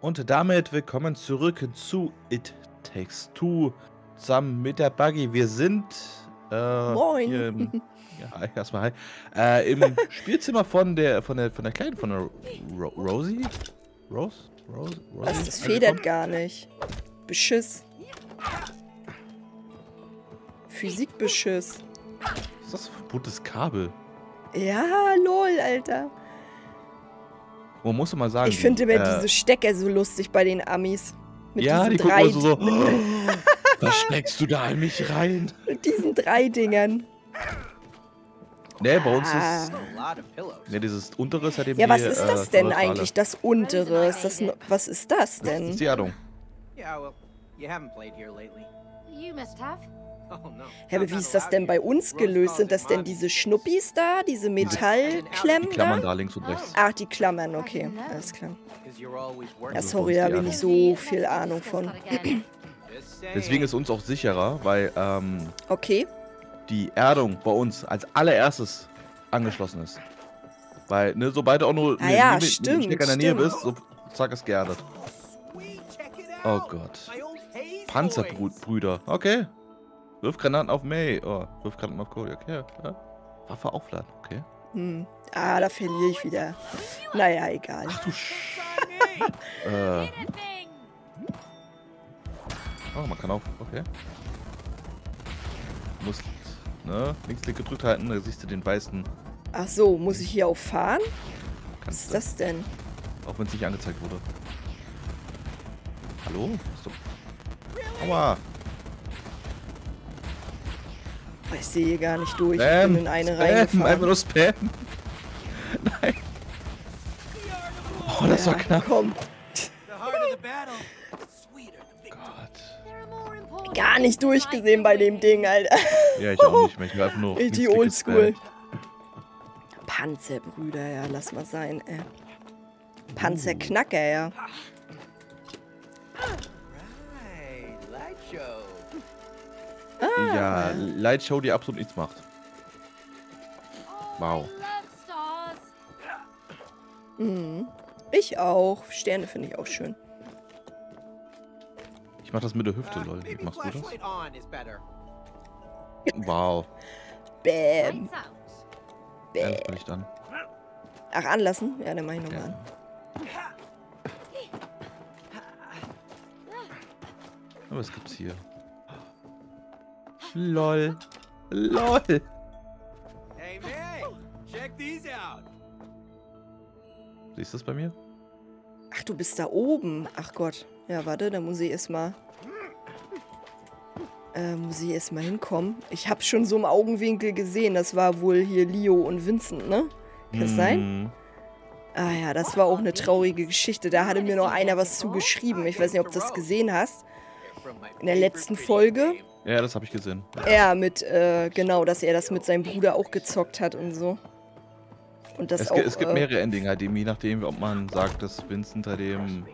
Und damit willkommen zurück zu It Takes Two zusammen mit der Buggy. Wir sind äh, Moin. im, ja, erstmal hi, äh, im Spielzimmer von der von der von der kleinen von der Ro Rosie, Rose, Rose, Rosie Was, das federt gar nicht. Beschiss. Physikbeschiss. Was ist das für ein buntes Kabel? Ja, lol, Alter. Musst du mal sagen? Ich finde immer äh, diese Stecker so lustig bei den Amis. Mit ja, die diesen gucken drei, immer so, so was steckst du da in mich rein? mit diesen drei Dingern. Nee, bei uns Ah. ist ne, dieses untere ist halt eben Ja, was die, ist äh, das denn neutrale. eigentlich? Das untere? Ist das, was ist das Das denn? ist die Erdung. Yeah, well, you haven't played here lately. You must have. Ja, aber wie ist das denn bei uns gelöst? Sind das denn diese Schnuppis da? Diese Die Metallklemmen Klammern da? links und rechts. Ach, die Klammern, okay. Alles klar. Ja, sorry, da die habe ich nicht so viel Ahnung von. Deswegen ist uns auch sicherer, weil ähm, Okay. die Erdung bei uns als allererstes angeschlossen ist. Weil, ne, sobald du auch nur Ah ne, ja, stimmt, Stecker in der Nähe stimmt. bist, so, zack, ist geerdet. Oh Gott. Panzerbrüder. Okay. Wirf Granaten auf May. Oh, wirf Granaten auf Cody. Okay. Ja. Waffe aufladen. Okay. Hm. Ah, da verliere ich wieder. Naja, egal. Ach du Sch... äh, oh, man kann auch... Okay. Du musst, ne, Linksklick gedrückt halten, da siehst du den weißen... Ach so, muss ich hier auch fahren? Was Kannst ist du, das denn? auch wenn es nicht angezeigt wurde. Hallo? Ist doch... Aua! Ich sehe hier gar nicht durch. Ich Spam! bin in eine Spam! Einfach reingefahren. nur Spam! Nein! Oh, das war knapp. Komm, Gott. gar nicht durchgesehen bei dem Ding, Alter. Ja, ich auch nicht mehr. Ich will einfach nur... Richtig oldschool. Panzerbrüder, ja, lass mal sein, ey. Panzerknacker, ja. Ja, Lightshow, die absolut nichts macht. Wow. Mhm. Ich auch. Sterne finde ich auch schön. Ich mach das mit der Hüfte, Uh, lol. Wie machst du das? Wow. Bäm. Ja, Bäm. bin ich dann. Ach, anlassen? Ja, dann mach ich nochmal Ja. an. Aber was gibt's hier? LOL. LOL. Hey May, check these out. Siehst du das bei mir? Ach, du bist da oben. Ach Gott. Ja, warte, da muss ich erstmal. Äh, muss ich erstmal hinkommen. Ich habe schon so im Augenwinkel gesehen. Das war wohl hier Leo und Vincent, ne? Kann das sein? Hm, Ah ja, das war auch eine traurige Geschichte. Da hatte mir noch einer was zugeschrieben. Ich weiß nicht, ob du das gesehen hast. In der letzten Folge. Ja, das habe ich gesehen. Er mit, äh, genau, dass er das mit seinem Bruder auch gezockt hat und so. Und das Es, auch. es gibt äh, mehrere Ending halt, eben, je nachdem, ob man sagt, dass Vincent halt eben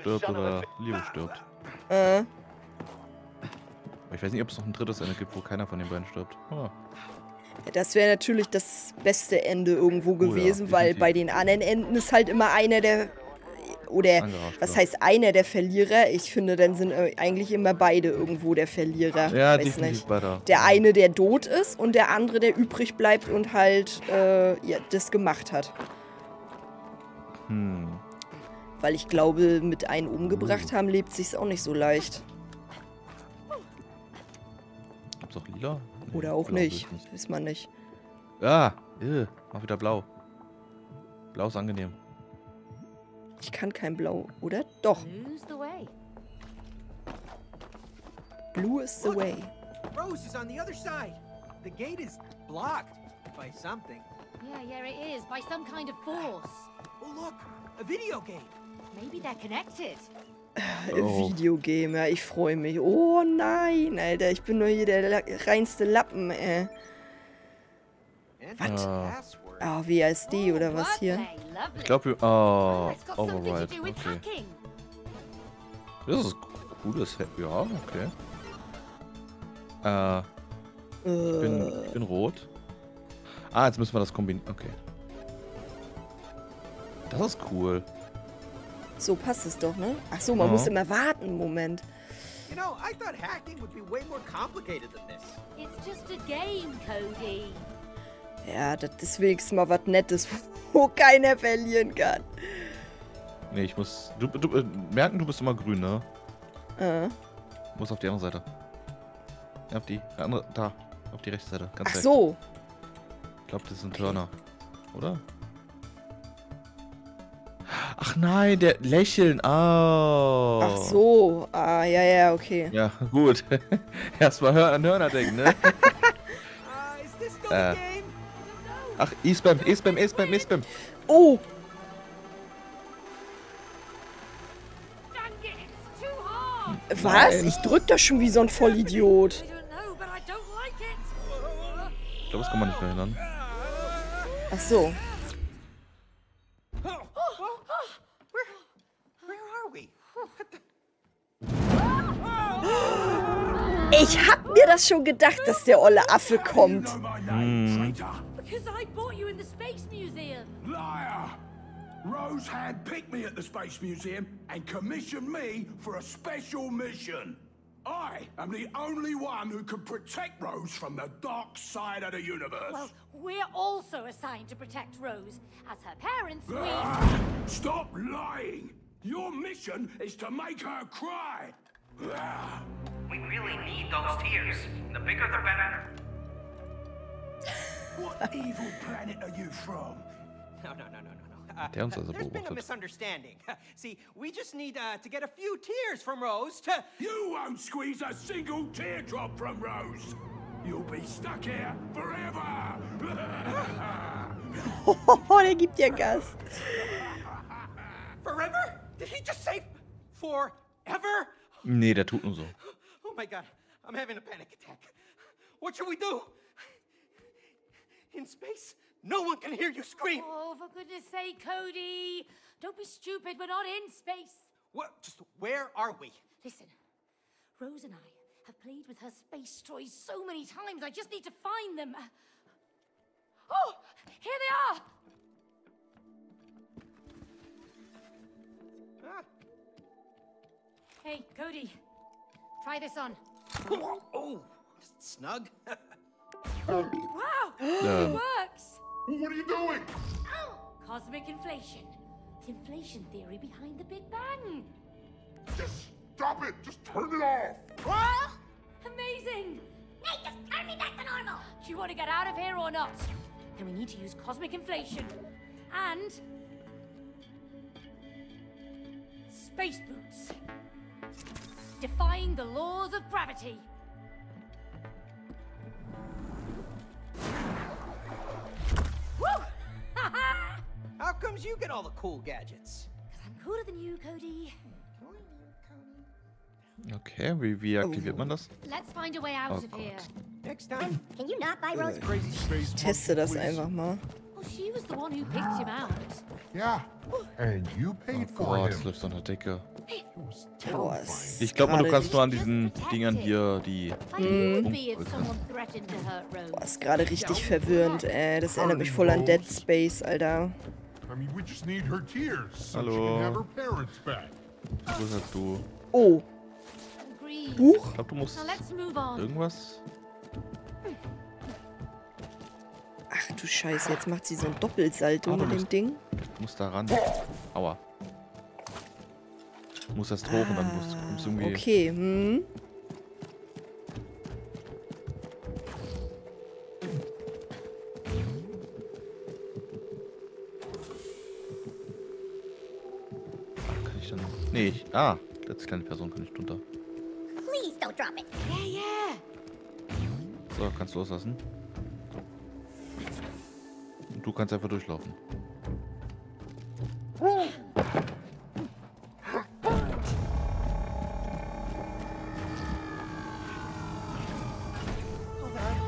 stirbt oder Leo stirbt. äh, Aber ich weiß nicht, ob es noch ein drittes Ende gibt, wo keiner von den beiden stirbt. Oh. Das wäre natürlich das beste Ende irgendwo Oh ja, gewesen, weil bei den anderen Enden ist halt immer einer der. Oder Angerarscht, was ja. heißt einer der Verlierer? Ich finde, dann sind äh, eigentlich immer beide irgendwo der Verlierer. Ja, Weiß definitiv nicht. Der eine, der tot ist und der andere, der übrig bleibt und halt äh, ja, das gemacht hat. Hm. Weil ich glaube, mit einem umgebracht Uh. haben, lebt sich's auch nicht so leicht. Gibt's auch lila? Nee, Oder auch nicht. höchstens. Weiß man nicht. Ah, äh, mach wieder blau. Blau ist angenehm. Ich kann kein Blau, oder? Doch. Lose the way. Blue is the way. Rose is on the other side. The gate is blocked by something. Yeah, yeah, it is. By some kind of force. Oh look, a video game. Maybe they're connected. Oh. Videogame, ja, ich freue mich. Oh nein, Alter, ich bin nur hier der la reinste Lappen, äh. And Was? Ah. Ah, WASD oder was hier? Ich glaube, wir. Oh, Override. Okay. Das ist cooles. He ja, okay. Äh, ich bin, ich Äh, bin rot. Ah, jetzt müssen wir das kombinieren. Okay. Das ist cool. So passt es doch, ne? Ach so, man Ja. muss immer warten. Moment. You know, I thought hacking would be way more complicated than this. It's just a game, Cody. Ja, das ist wenigstens mal was Nettes, wo keiner verlieren kann. Nee, ich muss. Du, du äh, merken, du bist immer grün, ne? Äh. Muss auf die andere Seite. Ja, auf die andere. Da. Auf die rechte Seite. Ganz Ach weg. so. Ich glaube, das ist ein Turner. Oder? Ach nein, der Lächeln. Oh. Ach so. Ah, ja, ja, okay. Ja, gut. Erstmal Hör an Hörner denken, ne? Uh, is this still Uh. a game? Ach, E-Spam, E-Spam, E-Spam, E-Spam. Oh, was? Ich drück das schon wie so ein Vollidiot. Ich glaube, das kann man nicht verhindern. Ach so. Ich hab mir das schon gedacht, dass der olle Affe kommt. Because I bought you in the Space Museum. Liar! Rose handpicked me at the Space Museum and commissioned me for a special mission. I am the only one who can protect Rose from the dark side of the universe. Well, we're also assigned to protect Rose. As her parents, we... Ah, Stop lying! Your mission is to make her cry. Ah, We really need those tears. The bigger the better. What evil planet are you from? No, no, no, no, no, no. Uh, Der uh, there's been a misunderstanding. See, we just need uh, to get a few tears from Rose to. You won't squeeze a single teardrop from Rose. You'll be stuck here forever. Oh, der gibt ja Gas. Forever? Did he just say forever? Nee, der tut nur so. Oh my god, I'm having a panic attack. What should we do? In space, no one can hear you scream. Oh, for goodness sake, Cody. Don't be stupid. We're not in space. What? Just where are we? Listen, Rose and I have played with her space toys so many times. I just need to find them. Oh, here they are. Ah. Hey, Cody, try this on. Oh, snug. It Ähm, works. What are you doing? Oh, Cosmic inflation. The inflation theory behind the Big Bang. Just stop it. Just turn it off. Amazing! Hey, just turn me back to normal! Do you want to get out of here or not? Then we need to use cosmic inflation. And... Space boots. Defying the laws of gravity. How comes you get all the cool gadgets? I'm cooler than you, Cody. Okay, wie, wie aktiviert man das? Let's find a way out Oh, of here. Next time. Can you not buy Rose? Crazy space Teste das einfach mal. Well, she was the one who picked him out. Yeah. And you Oh paid for Gott, him. läuft unter Decke. Boah, Ich glaube mal, du kannst nur an diesen Dingern hier die. Rose. Boah, ist gerade richtig verwirrend, ey. Das erinnert mich voll an Dead Space, Alter. I mean, we just need her tears so she Hallo. can have her parents back. Wo ist du? Oh. Buch? Ich glaube, du musst Now let's move on. irgendwas. Ach du Scheiße, jetzt macht sie so ein Doppelsalto Ah, mit dem Ding. Du musst da ran. Aua. Du musst erst hoch und dann musst, du irgendwie. Okay, hm. Nee, ich. Ah, als kleine Person kann ich drunter. Please don't drop it. Yeah, yeah. So, kannst loslassen. Und du kannst einfach durchlaufen.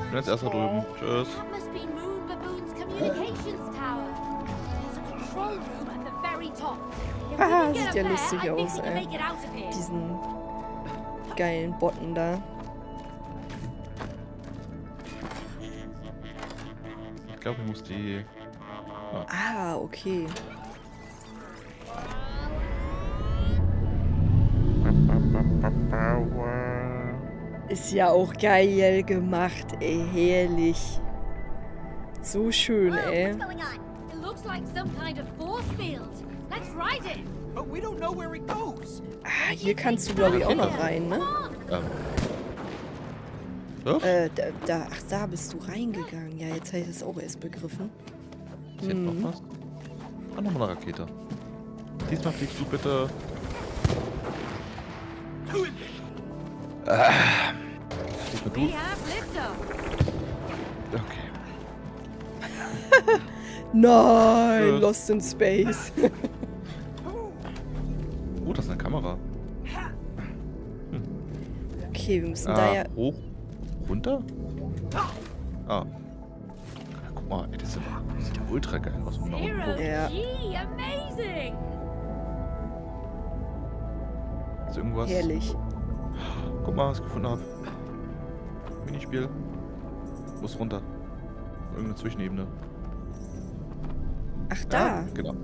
Ich bin jetzt erst da drüben. Tschüss. Haha, sieht ja lustig aus, ey. Diesen geilen Botten da. Ich glaube, ich muss die... Ah, ah okay. Ist ja auch geil gemacht, ey. Herrlich. So schön, ey. Whoa, what's going on? It looks like some kind of force field. Ah, hier kannst du, glaube ich, auch noch rein, ne? Ähm. Äh, da, da, ach, da bist du reingegangen. Ja, jetzt habe ich das auch erst begriffen. Ist hier noch was? Ah, nochmal eine Rakete. Diesmal fliegst du bitte. Ah. Diesmal du. Okay. Nein. Lost in Space. okay, wir müssen Ah, da ja... hoch. Runter? Ah. Guck mal, ey, das sieht, das sieht ja ultra geil aus. Zero. Ja. G, amazing. Ist irgendwas? Herrlich. Guck mal, was ich gefunden habe. Minispiel. Muss runter. Irgendeine Zwischenebene. Ach, da. Ah, genau.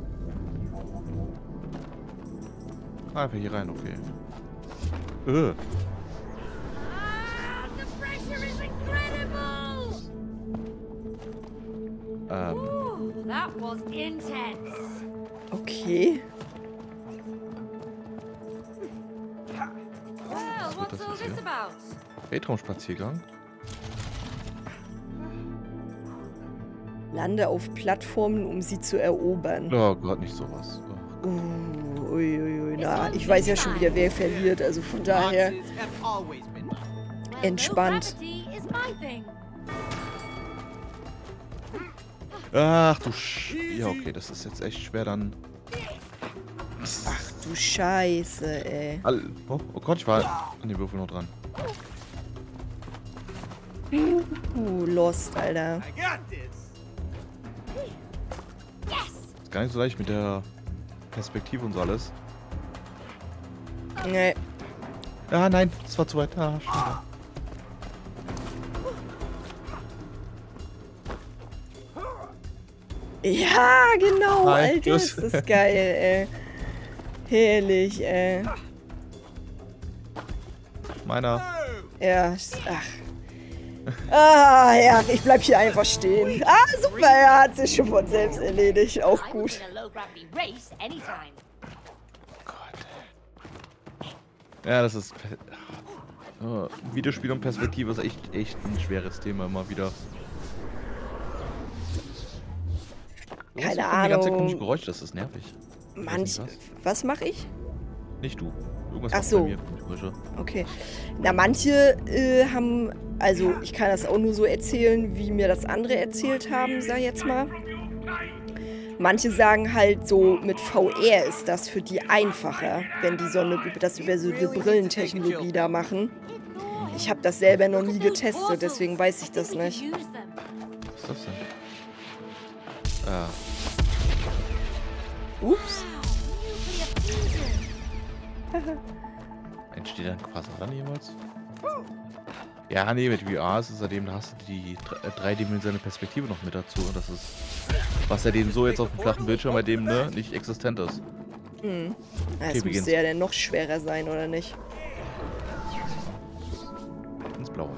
Ah, einfach hier rein, okay. Äh. Ähm, Ooh, that was intense. Okay. Well, what's das all jetzt this hier? about? Weltraumspaziergang. Lande auf Plattformen, um sie zu erobern. Oh Gott, nicht sowas. Oh. Uh, uiuiui, na, ich weiß ja schon wieder, wer verliert, also von daher Entspannt. Ach du Sch... Ja, okay, das ist jetzt echt schwer dann... Ach du Scheiße, ey. Oh, oh Gott, ich war an dem Würfel noch dran. Uh, Lost, Alter. Ist gar nicht so leicht mit der Perspektive und so alles. Nee. Ah, nein, das war zu weit. Ah, schade. Ja, genau, Hi, Alter, ist das geil, ey. Herrlich, ey. Meiner. Ja, ach. Ah, ja, ich bleib hier einfach stehen. Ah, super, er hat sich schon von selbst erledigt. Auch gut. Ja, das ist... Oh, Videospiel und Perspektive ist echt, echt ein schweres Thema immer wieder. Was Keine das für ein ganz Ahnung. komisches Geräusch, das ist nervig. Manch. Was? Was mache ich? Nicht du. Irgendwas Ach so. Geräusche. Okay. Na, manche äh, haben, also ich kann das auch nur so erzählen, wie mir das andere erzählt haben, sag ich jetzt mal. Manche sagen halt so, mit VR ist das für die einfacher, wenn die so eine, das über so eine Brillentechnologie da machen. Ich habe das selber noch nie getestet, deswegen weiß ich das nicht. Was ist das denn? Dann jemals? Ja, nee, mit VR ist es seitdem, da hast du die äh, dreidimensionale Perspektive noch mit dazu. Und das ist, was ja dem so jetzt auf dem flachen Bildschirm bei dem, ne, nicht existent ist. Ja, Okay, müsste ja dann noch schwerer sein, oder nicht? Ins Blaue.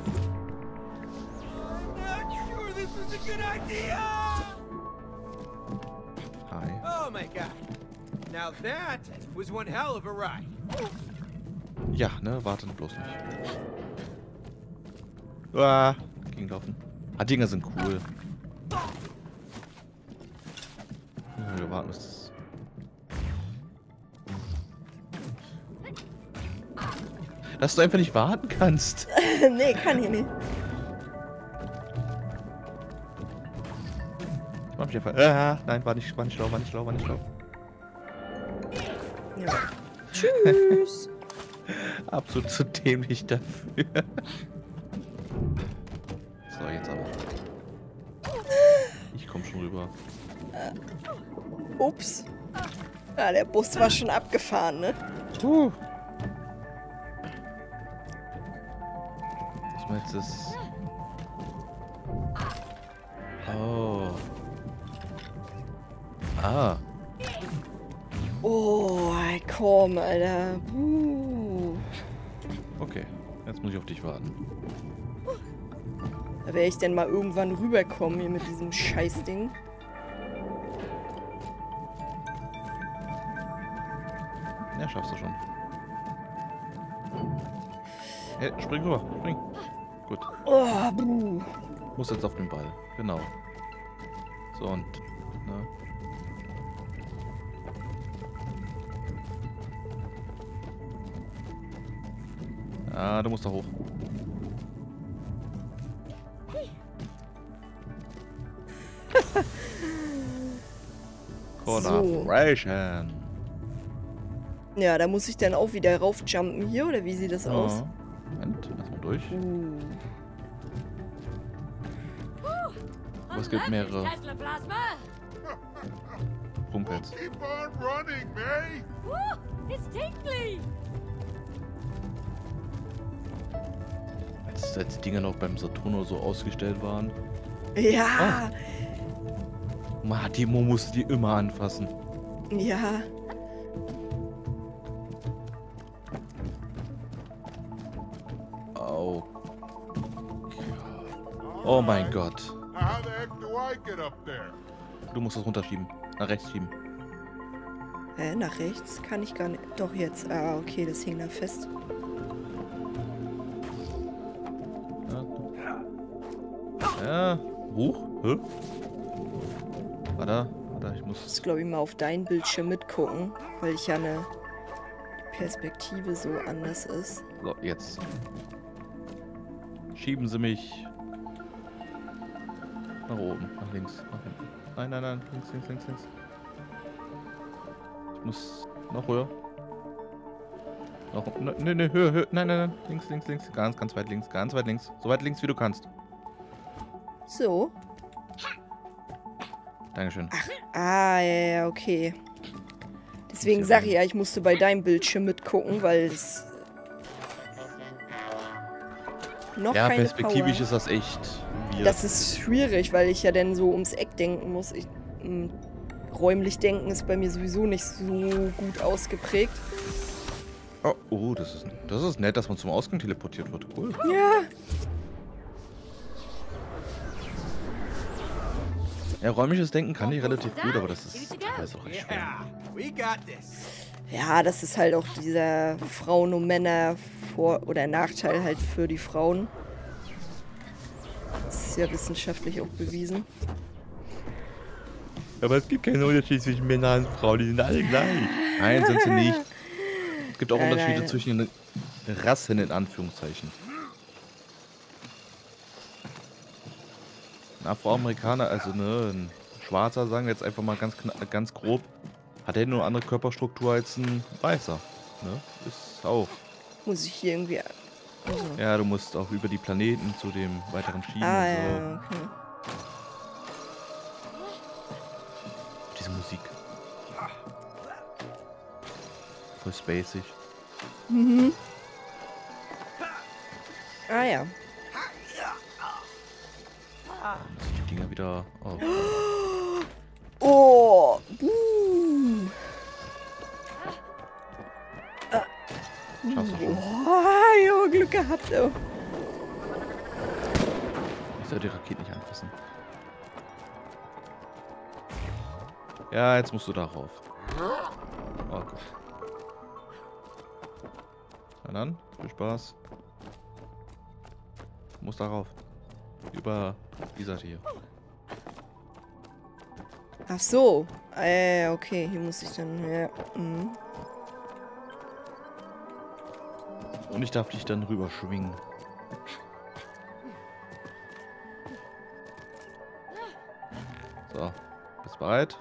Hi. Oh my god. Now that was one hell of a ride. Ja, ne, warte bloß nicht. Ah, gegenlaufen. Ah, Dinger sind cool. Ja, wir warten, bis das... Dass du einfach nicht warten kannst. nee, kann ich nicht. Ich mach mich einfach... Ah, nein, war nicht, war nicht schlau, war nicht schlau, war nicht schlau. Ja. Tschüss. Absolut zu dämlich dafür. So, jetzt aber. Ich komm schon rüber. Ups. Ja, der Bus war schon abgefahren, ne? Puh. Was meinst du? das- Oh. Ah. Oh, komm, Alter. Puh. Jetzt muss ich auf dich warten. Da werde ich denn mal irgendwann rüberkommen hier mit diesem Scheißding. Ja, schaffst du schon. Hey, spring rüber, spring. Gut. Oh, buh. Muss jetzt auf den Ball. Genau. So und. Ne? Ah, du musst da hoch. Collaboration. Ja, da muss ich dann auch wieder raufjumpen hier, oder wie sieht das aus? Ja. Moment, erstmal durch. Uh. Aber es gibt mehrere. Sprungpads. Keep on running, May! Woo, it's tingly. Als, als die Dinger noch beim Saturn oder so ausgestellt waren. Ja, Man hat die, man musste die immer anfassen. ja. Oh. Oh mein Gott. Du musst das runterschieben. Nach rechts schieben. Hä, nach rechts kann ich gar nicht. Doch jetzt. Ah, okay, das hing da fest. Ja. Hoch? Hä? Warte, warte, ich Ich muss. muss, glaube ich, mal auf dein Bildschirm mitgucken, weil ich ja eine Perspektive so anders ist. So, jetzt. Schieben Sie mich. Nach oben, nach links, nach hinten. Nein, nein, nein, links, links, links, links. Ich muss noch höher. Noch, ne, ne, ne, höher, höher. Nein, nein, nein. Links, links, links. Ganz, ganz weit links, ganz weit links. So weit links, wie du kannst. So. Dankeschön. Ah, ja, ja, okay. Deswegen ja sage ich ja, ich musste bei deinem Bildschirm mitgucken, weil es noch Ja, keine perspektivisch Power. ist das echt weird. Das ist schwierig, weil ich ja dann so ums Eck denken muss. Ich, m, räumlich denken ist bei mir sowieso nicht so gut ausgeprägt. oh, oh, das ist, das ist nett, dass man zum Ausgang teleportiert wird. Cool. Ja. Ja, räumliches Denken kann ich relativ gut, aber das ist teilweise auch recht schwer. Ja, das ist halt auch dieser Frauen- und Männer vor oder Nachteil halt für die Frauen. Das ist ja wissenschaftlich auch bewiesen. Aber es gibt keinen Unterschied zwischen Männern und Frauen, die sind alle gleich. Nein, sind sie nicht. Es gibt auch Nein, Unterschiede nein. zwischen den Rassen in Anführungszeichen. Ein Afroamerikaner, also ne, ein Schwarzer, sagen wir jetzt einfach mal ganz, ganz grob, hat er nur eine andere Körperstruktur als ein Weißer. Ne? Ist auch. Muss ich hier irgendwie. Also. Ja, du musst auch über die Planeten zu dem weiteren Schienen Ah, so. ja, okay. Diese Musik. Voll spacig. Ah, ja. Die Dinger wieder. Oh. Oh, buh. Schaffst du schon. Oh, jo, Glück gehabt, oh. Ich soll die Rakete nicht anfassen. Ja, jetzt musst du darauf. Oh Gott. Na dann, viel Spaß. Du musst darauf. Über die Seite hier. Ach so. Äh, okay, hier muss ich dann. Ja. Mhm. Und ich darf dich dann rüber schwingen. So, bist bereit?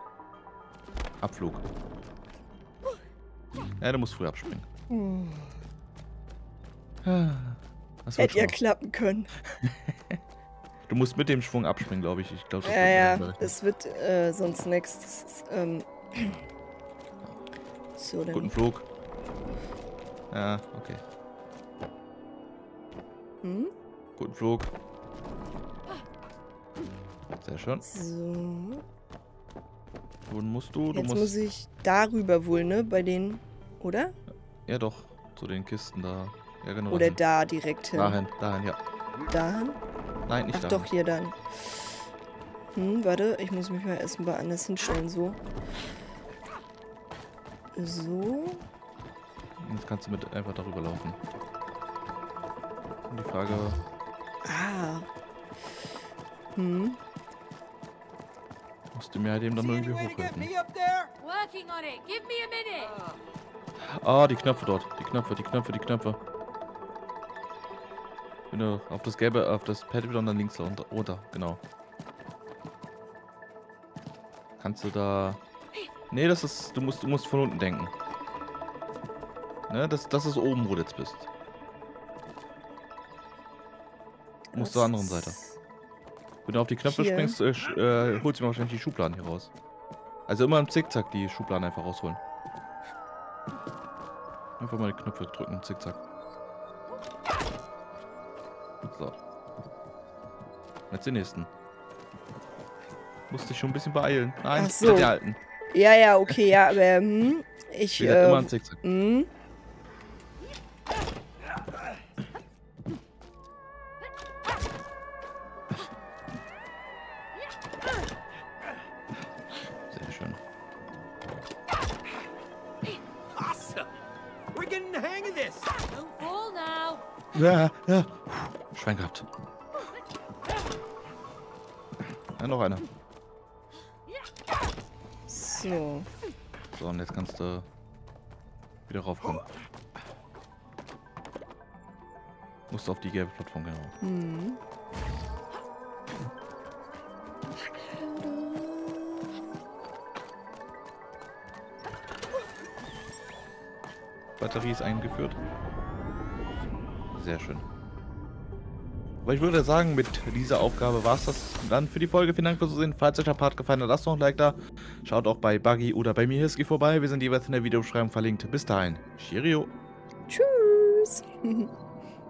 Abflug. Ja, du musst früh abspringen. Wird Hätte ja klappen können. Du musst mit dem Schwung abspringen, glaube ich. Ich glaube, das Ja, ja, das wird äh, sonst nichts. Das ist, ähm. So, Guten dann. Flug. Ja, okay. Hm? Guten Flug. Sehr schön. So. Wohin musst du? Du Jetzt musst. muss ich darüber wohl, ne? Bei den. Oder? Ja, doch. Zu den Kisten da. Ja, genau. Oder dahin. da direkt hin? Dahin, dahin, ja. Dahin? Nein, nicht Ach dahin. doch, hier dann. Hm, warte, ich muss mich mal erstmal anders hinstellen, so. So. Jetzt kannst du mit einfach darüber laufen. Und die Frage, Ah. Hm. musst du mir halt eben dann irgendwie hochhelfen. minute. Ah, die Knöpfe dort. Die Knöpfe, die Knöpfe, die Knöpfe. Wenn du auf das gelbe, auf das Pad wieder und dann links runter, runter, genau. Kannst du da... Nee, das ist... Du musst, du musst von unten denken. Ne, das, das ist oben, wo du jetzt bist. Du musst zur anderen Seite. Wenn du auf die Knöpfe Hier. springst, äh, äh, holst du mir wahrscheinlich die Schubladen hier raus. Also immer im Zickzack die Schubladen einfach rausholen. Einfach mal die Knöpfe drücken, zickzack. So. Jetzt den nächsten. Musst dich schon ein bisschen beeilen. Nein, Ach ich so. halten. Ja, ja, okay, ja, aber hm, ich, gesagt, immer äh, im Zickzack. hm, Ja, noch einer. so. So, und jetzt kannst du wieder raufkommen. Musst auf die gelbe Plattform, genau. Hm. Batterie ist eingeführt. Sehr schön. Aber ich würde sagen, mit dieser Aufgabe war es das dann für die Folge. Vielen Dank fürs Zusehen. Falls euch der Part gefallen hat, lasst doch ein Like da. Schaut auch bei Buggy oder bei mir Hiski vorbei. Wir sind jeweils in der Videobeschreibung verlinkt. Bis dahin. Cheerio. Tschüss.